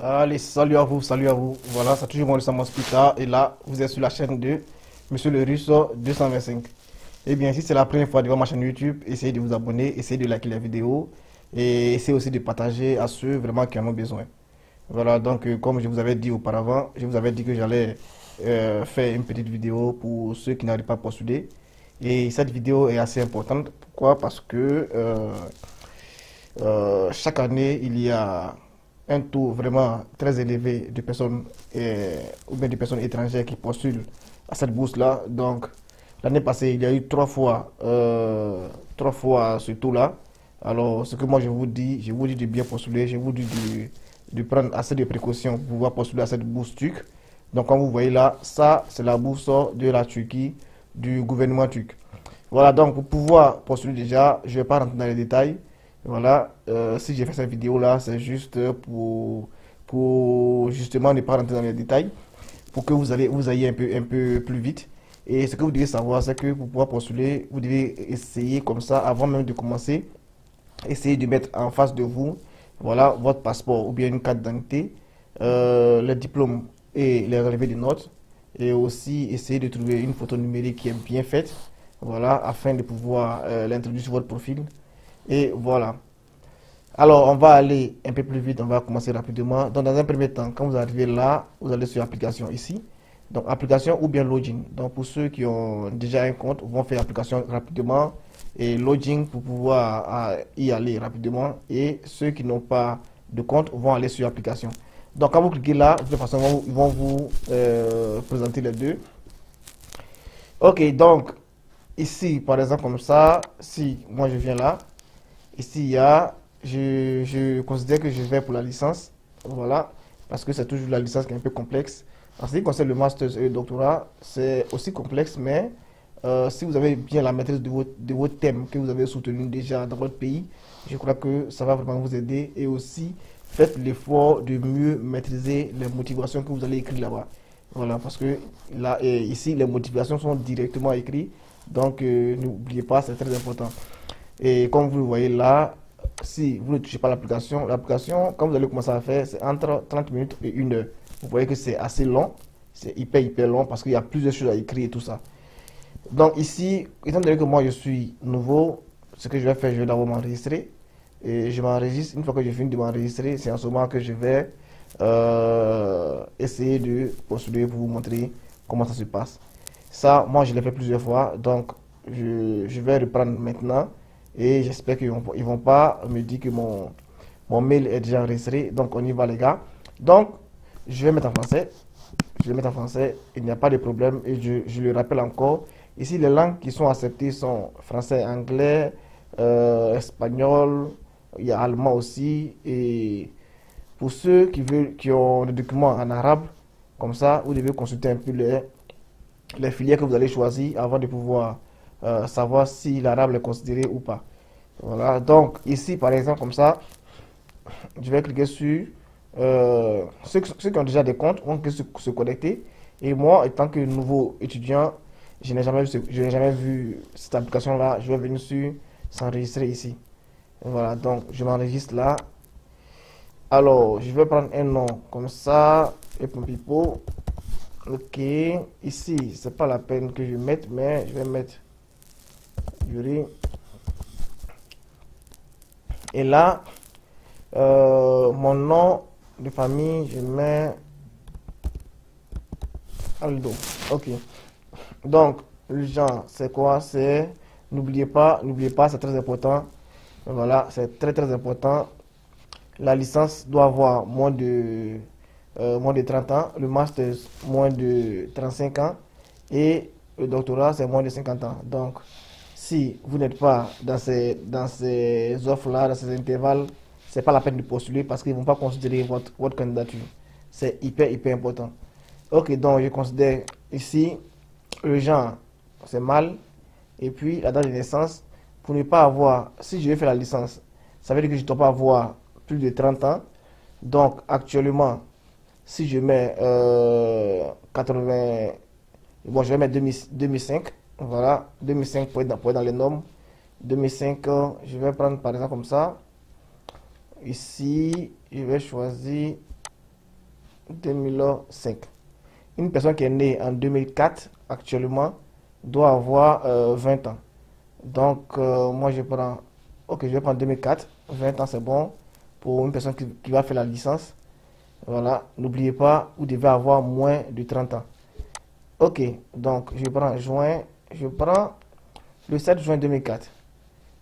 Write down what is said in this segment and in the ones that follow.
Allez, salut à vous, salut à vous. Voilà, c'est toujours moi, Sam Hospital. Et là, vous êtes sur la chaîne de Monsieur le Russo 225. Et bien, si c'est la première fois devant ma chaîne YouTube, essayez de vous abonner, essayez de liker la vidéo. Et essayez aussi de partager à ceux vraiment qui en ont besoin. Voilà, donc euh, comme je vous avais dit auparavant, je vous avais dit que j'allais euh, faire une petite vidéo pour ceux qui n'arrivent pas à postuler. Et cette vidéo est assez importante. Pourquoi? Parce que euh, chaque année, il y a un taux vraiment très élevé de personnes ou bien de personnes étrangères qui postulent à cette bourse-là. Donc, l'année passée, il y a eu trois fois, euh, trois fois ce taux-là. Alors, ce que moi je vous dis, je vous dis de bien postuler, je vous dis de, de prendre assez de précautions pour pouvoir postuler à cette bourse turque. Donc, comme vous voyez là, ça, c'est la bourse de la Turquie, du gouvernement turc. Voilà, donc pour pouvoir postuler déjà, je ne vais pas rentrer dans les détails. Voilà, euh, si j'ai fait cette vidéo là, c'est juste pour, pour justement ne pas rentrer dans les détails, pour que vous, allez, vous ayez un peu, un peu plus vite. Et ce que vous devez savoir, c'est que pour pouvoir postuler, vous devez essayer comme ça, avant même de commencer, essayer de mettre en face de vous, voilà, votre passeport ou bien une carte d'identité, euh, le diplôme et les relevés de notes, et aussi essayer de trouver une photo numérique qui est bien faite, voilà, afin de pouvoir euh, l'introduire sur votre profil. Et voilà. Alors, on va aller un peu plus vite, on va commencer rapidement. Donc, dans un premier temps, quand vous arrivez là, vous allez sur application ici. Donc, application ou bien login. Donc, pour ceux qui ont déjà un compte, vont faire application rapidement et login pour pouvoir y aller rapidement. Et ceux qui n'ont pas de compte vont aller sur application. Donc, quand vous cliquez là, de toute façon, ils vont vous euh, présenter les deux. Ok, donc, ici, par exemple, comme ça, si moi je viens là, Ici, il y a, je, je, considère que je vais pour la licence. Voilà, parce que c'est toujours la licence qui est un peu complexe. En ce qui concerne le master et le doctorat, c'est aussi complexe, mais euh, si vous avez bien la maîtrise de vos, de vos thèmes que vous avez soutenus déjà dans votre pays, je crois que ça va vraiment vous aider. Et aussi, faites l'effort de mieux maîtriser les motivations que vous allez écrire là-bas. Voilà, parce que là, ici, les motivations sont directement écrites. Donc, euh, n'oubliez pas, c'est très important. Et comme vous le voyez là, si vous ne touchez pas l'application, l'application, quand vous allez commencer à faire, c'est entre 30 minutes et 1 heure. Vous voyez que c'est assez long, c'est hyper hyper long parce qu'il y a plusieurs choses à écrire et tout ça. Donc ici, étant donné que moi je suis nouveau, ce que je vais faire, je vais d'abord m'enregistrer. Et je m'enregistre, une fois que j'ai fini de m'enregistrer, c'est en ce moment que je vais euh, essayer de postuler pour vous montrer comment ça se passe. Ça, moi je l'ai fait plusieurs fois, donc je, je vais reprendre maintenant. Et j'espère qu'ils ne vont, pas me dire que mon, mon mail est déjà enregistré. Donc on y va les gars. Donc je vais mettre en français. Je vais mettre en français. Il n'y a pas de problème. Et je, je, le rappelle encore. Ici les langues qui sont acceptées sont français, anglais, euh, espagnol. Il y a allemand aussi. Et pour ceux qui, veulent, qui ont des documents en arabe, comme ça, vous devez consulter un peu les, les filières que vous allez choisir avant de pouvoir euh, savoir si l'arabe est considéré ou pas. Voilà, donc ici par exemple comme ça, je vais cliquer sur euh, ceux, qui ont déjà des comptes vont se, se connecter. Et moi, étant que nouveau étudiant, je n'ai jamais, jamais vu cette application-là. Je vais venir sur s'enregistrer ici. Voilà, donc je m'enregistre là. Alors, je vais prendre un nom comme ça. Et pour pipo. Ok, ici, c'est pas la peine que je mette, mais je vais mettre et là, euh, mon nom de famille, je mets Aldo. Ok. Donc, le genre, c'est quoi? C'est, n'oubliez pas, n'oubliez pas, c'est très important. Voilà, c'est très très important. La licence doit avoir moins de, euh, moins de 30 ans. Le master, moins de 35 ans. Et le doctorat, c'est moins de 50 ans. Donc, si vous n'êtes pas dans ces, dans ces offres-là, dans ces intervalles, c'est pas la peine de postuler parce qu'ils vont pas considérer votre, votre candidature. C'est hyper, hyper important. Ok, donc je considère ici le genre, c'est mal. Et puis la date de naissance, pour ne pas avoir, si je vais faire la licence, ça veut dire que je ne dois pas avoir plus de 30 ans. Donc actuellement, si je mets 80, euh, bon, je vais mettre 2005, voilà, 2005 pour être dans, les normes. 2005, je vais prendre par exemple comme ça. Ici, je vais choisir 2005. Une personne qui est née en 2004, actuellement, doit avoir 20 euh, ans. Donc, euh, moi, je prends, ok, je vais prendre 2004. 20 ans, c'est bon pour une personne qui, qui va faire la licence. Voilà, n'oubliez pas, vous devez avoir moins de 30 ans. Ok, donc je prends juin, je prends le 7 juin 2004.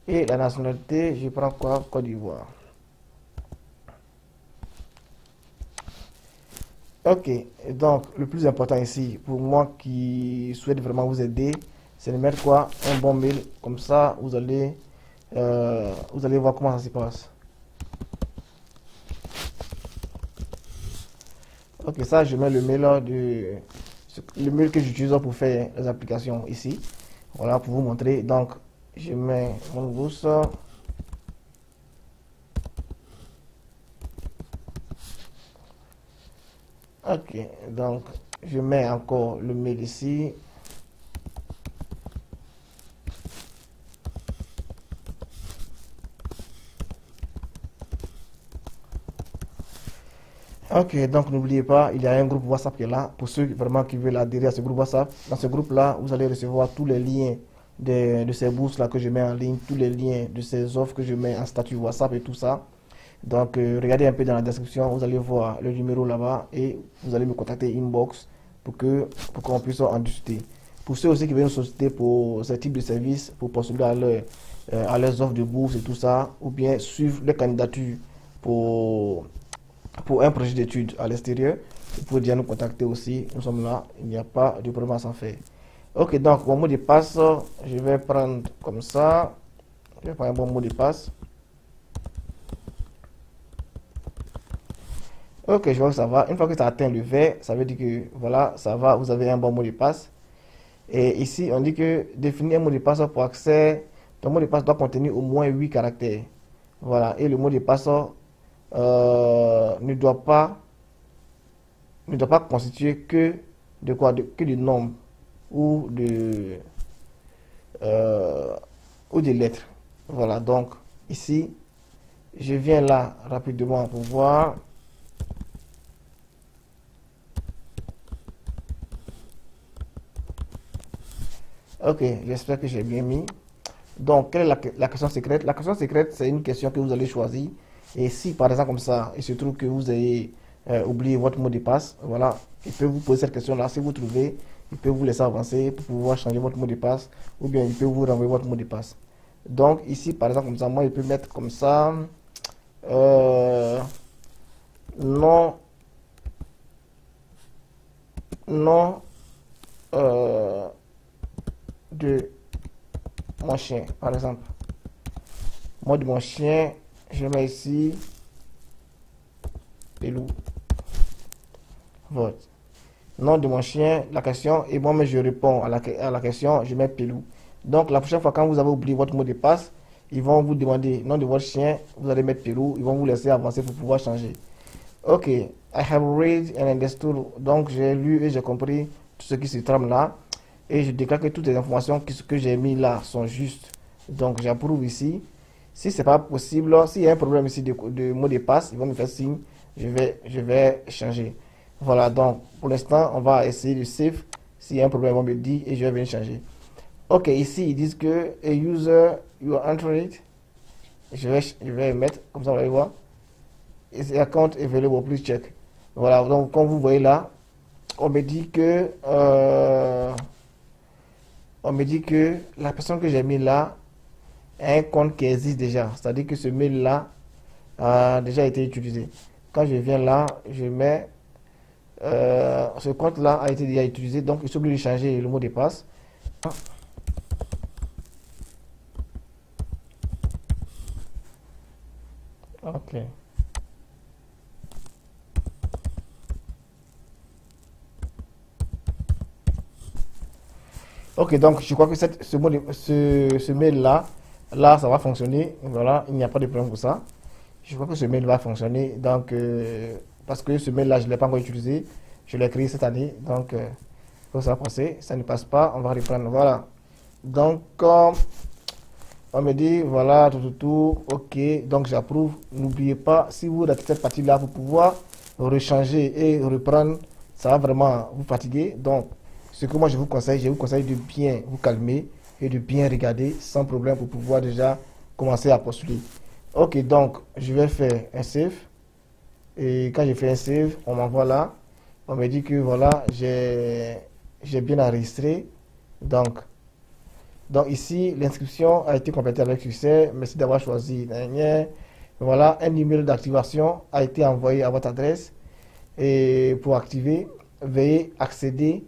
Et la nationalité, je prends quoi? Côte d'Ivoire. Ok, donc le plus important ici, pour moi qui souhaite vraiment vous aider, c'est de mettre quoi? Un bon mail, comme ça vous allez, euh, vous allez voir comment ça se passe. Ok, ça, je mets le mail, de, le mail que j'utilise pour faire les applications ici. Voilà, pour vous montrer. Donc, je mets mon boost. Ok, donc, je mets encore le mail ici. Ok, donc n'oubliez pas, il y a un groupe WhatsApp qui est là. Pour ceux vraiment qui veulent adhérer à ce groupe WhatsApp, dans ce groupe-là, vous allez recevoir tous les liens de, ces bourses-là que je mets en ligne, tous les liens de ces offres que je mets en statut WhatsApp et tout ça. Donc, euh, regardez un peu dans la description, vous allez voir le numéro là-bas et vous allez me contacter inbox pour que pour qu'on puisse en discuter. Pour ceux aussi qui veulent solliciter pour ce type de service, pour postuler à, euh, leurs offres de bourse et tout ça, ou bien suivre les candidatures pour pour un projet d'études à l'extérieur, vous pouvez déjà nous contacter aussi. Nous sommes là, il n'y a pas de problème à s'en faire. Ok, donc mon mot de passe, je vais prendre comme ça. Je vais prendre un bon mot de passe. Ok, je vois que ça va. Une fois que ça atteint le vert, ça veut dire que voilà, ça va, vous avez un bon mot de passe. Et ici, on dit que définir un mot de passe pour accès, ton mot de passe doit contenir au moins 8 caractères. Voilà, et le mot de passe euh, ne doit pas ne doit pas constituer que de quoi de, que de nombres ou de euh, ou des lettres. Voilà donc ici je viens là rapidement pour voir. Ok j'espère que j'ai bien mis. Donc quelle est la, la question secrète? La question secrète c'est une question que vous allez choisir et si par exemple comme ça, il se trouve que vous avez euh, oublié votre mot de passe, voilà, il peut vous poser cette question-là. Si vous trouvez, il peut vous laisser avancer pour pouvoir changer votre mot de passe ou bien il peut vous renvoyer votre mot de passe. Donc ici, par exemple, comme ça, moi, je peux mettre comme ça, euh, nom, nom euh, de mon chien, par exemple. Moi de mon chien, je mets ici Pelou. Vote. Nom de mon chien, la question, et moi-même je réponds à la, à la question, je mets Pelou. Donc la prochaine fois quand vous avez oublié votre mot de passe, ils vont vous demander nom de votre chien, vous allez mettre Pelou, ils vont vous laisser avancer pour pouvoir changer. Ok, I have read and understood. Donc j'ai lu et j'ai compris tout ce qui se trame là. Et je déclare que toutes les informations que, que j'ai mis là sont justes. Donc j'approuve ici. Si ce n'est pas possible, s'il y a un problème ici de, de mot de passe, ils vont me faire signe, je vais, je vais changer. Voilà, donc pour l'instant, on va essayer de save. S'il y a un problème, vont me dire et je vais venir changer. Ok, ici, ils disent que a user, you are entering Je vais, je vais mettre, comme ça, vous allez voir. Is account available, please check. Voilà, donc comme vous voyez là, on me dit que, euh, on me dit que la personne que j'ai mis là, un compte qui existe déjà. C'est-à-dire que ce mail-là a déjà été utilisé. Quand je viens là, je mets euh, ce compte-là a été déjà utilisé, donc il s'oublie de changer le mot de passe. Ok. Ok, donc je crois que cette, ce, ce, ce mail-là, là, ça va fonctionner. Voilà, il n'y a pas de problème pour ça. Je crois que ce mail va fonctionner. Donc, euh, parce que ce mail-là, je ne l'ai pas encore utilisé. Je l'ai créé cette année. Donc, euh, ça va passer. Ça ne passe pas. On va reprendre. Voilà. Donc, on me dit, voilà, tout, tout, tout. Ok, donc j'approuve. N'oubliez pas, si vous êtes cette partie-là, pour pouvoir rechanger et reprendre, ça va vraiment vous fatiguer. Donc, ce que moi je vous conseille, je vous conseille de bien vous calmer et de bien regarder sans problème pour pouvoir déjà commencer à postuler. Ok, donc je vais faire un save. Et quand je fais un save, on m'envoie là. On me dit que voilà, j'ai bien enregistré. Donc, donc ici, l'inscription a été complétée avec succès. Merci d'avoir choisi. Voilà, un email d'activation a été envoyé à votre adresse. Et pour activer, veuillez accéder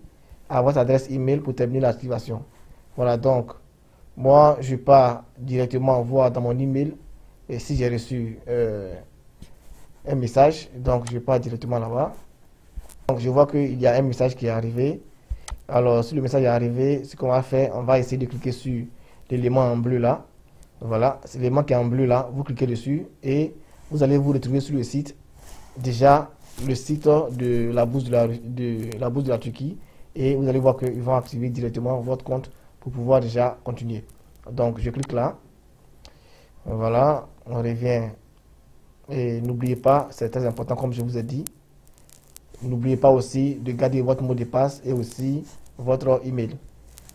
à votre adresse email pour terminer l'activation. Voilà, donc, moi, je pars directement voir dans mon email et si j'ai reçu euh, un message, donc je pars directement là-bas. Donc, je vois qu'il y a un message qui est arrivé. Alors, si le message est arrivé, ce qu'on va faire, on va essayer de cliquer sur l'élément en bleu là. Voilà, c'est l'élément qui est en bleu là. Vous cliquez dessus et vous allez vous retrouver sur le site. Déjà, le site de la bourse de la, de la, bourse de la Turquie et vous allez voir qu'ils vont activer directement votre compte pour pouvoir déjà continuer. Donc je clique là. Voilà, on revient. Et n'oubliez pas, c'est très important comme je vous ai dit. N'oubliez pas aussi de garder votre mot de passe et aussi votre email.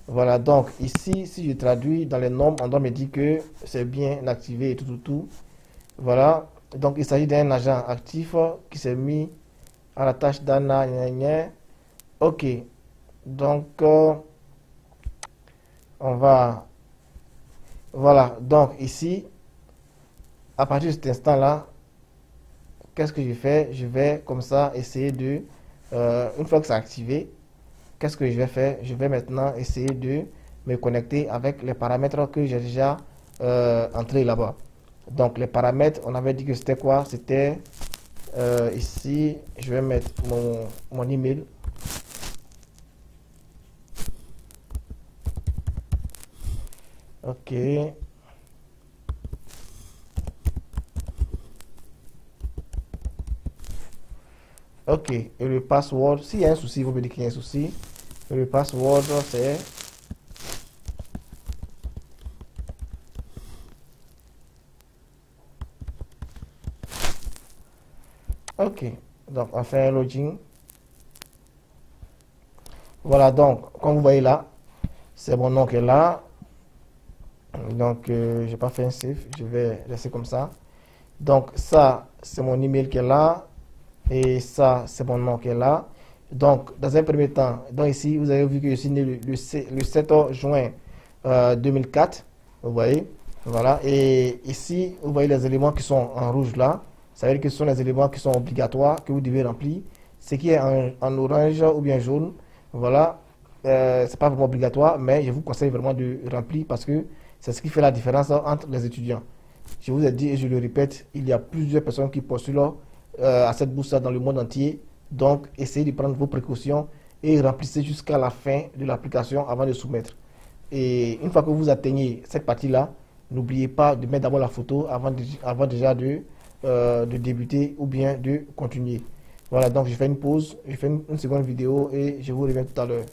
Voilà, donc ici, si je traduis dans les normes, on doit me dire que c'est bien activé et tout, tout, tout. Voilà, donc il s'agit d'un agent actif qui s'est mis à la tâche d'Anna. Ok, donc, euh, on va... Voilà, donc ici, à partir de cet instant-là, qu'est-ce que je fais? Je vais comme ça essayer de... Euh, une fois que c'est activé, qu'est-ce que je vais faire? Je vais maintenant essayer de me connecter avec les paramètres que j'ai déjà euh, entrés là-bas. Donc les paramètres, on avait dit que c'était quoi? C'était ici, je vais mettre mon, mon email Ok. Ok, et le password, s'il y a un souci, vous me dites qu'il y a un souci. le password, c'est... Ok, donc on fait un login. Voilà, donc, comme vous voyez là, c'est mon nom qui est là. Donc, euh, je pas fait un save. Je vais laisser comme ça. Donc, ça, c'est mon email qui est là. Et ça, c'est mon nom qui est là. Donc, dans un premier temps, donc ici, vous avez vu que je suis né le, 7 juin 2004. Euh, vous voyez Voilà. Et ici, vous voyez les éléments qui sont en rouge là. Ça veut dire que ce sont les éléments qui sont obligatoires, que vous devez remplir. Ce qui est en, orange ou bien jaune, voilà, euh, c'est pas vraiment obligatoire, mais je vous conseille vraiment de remplir parce que c'est ce qui fait la différence entre les étudiants. Je vous ai dit et je le répète, il y a plusieurs personnes qui postulent euh, à cette bourse dans le monde entier. Donc, essayez de prendre vos précautions et remplissez jusqu'à la fin de l'application avant de soumettre. Et une fois que vous atteignez cette partie-là, n'oubliez pas de mettre d'abord la photo avant, déjà euh, de débuter ou bien de continuer. Voilà, donc je fais une pause, je fais une seconde vidéo et je vous reviens tout à l'heure.